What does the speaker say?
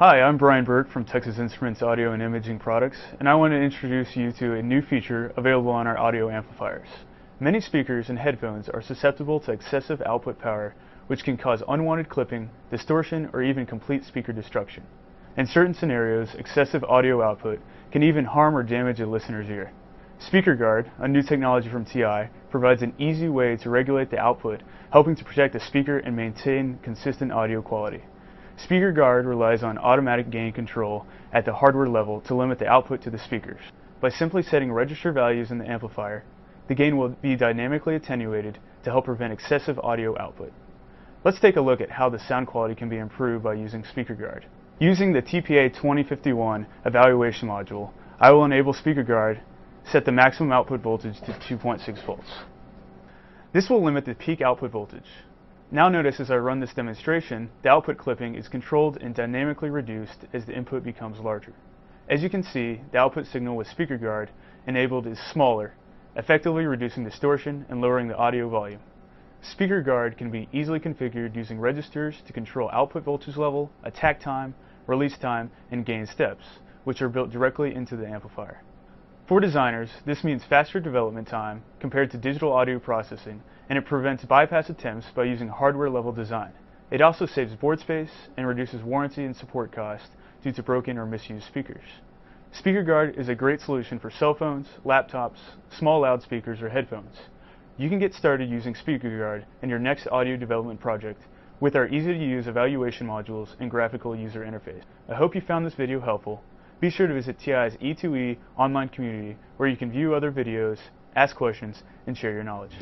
Hi, I'm Brian Burke from Texas Instruments Audio and Imaging Products, and I want to introduce you to a new feature available on our audio amplifiers. Many speakers and headphones are susceptible to excessive output power, which can cause unwanted clipping, distortion, or even complete speaker destruction. In certain scenarios, excessive audio output can even harm or damage a listener's ear. SpeakerGuard, a new technology from TI, provides an easy way to regulate the output, helping to protect the speaker and maintain consistent audio quality. SpeakerGuard relies on automatic gain control at the hardware level to limit the output to the speakers. By simply setting register values in the amplifier, the gain will be dynamically attenuated to help prevent excessive audio output. Let's take a look at how the sound quality can be improved by using SpeakerGuard. Using the TPA 2051 evaluation module, I will enable SpeakerGuard set the maximum output voltage to 2.6 volts. This will limit the peak output voltage. Now notice as I run this demonstration, the output clipping is controlled and dynamically reduced as the input becomes larger. As you can see, the output signal with speaker guard enabled is smaller, effectively reducing distortion and lowering the audio volume. Speaker guard can be easily configured using registers to control output voltage level, attack time, release time, and gain steps, which are built directly into the amplifier. For designers, this means faster development time compared to digital audio processing, and it prevents bypass attempts by using hardware-level design. It also saves board space and reduces warranty and support costs due to broken or misused speakers. SpeakerGuard is a great solution for cell phones, laptops, small loudspeakers, or headphones. You can get started using SpeakerGuard in your next audio development project with our easy-to-use evaluation modules and graphical user interface. I hope you found this video helpful be sure to visit TI's E2E online community where you can view other videos, ask questions, and share your knowledge.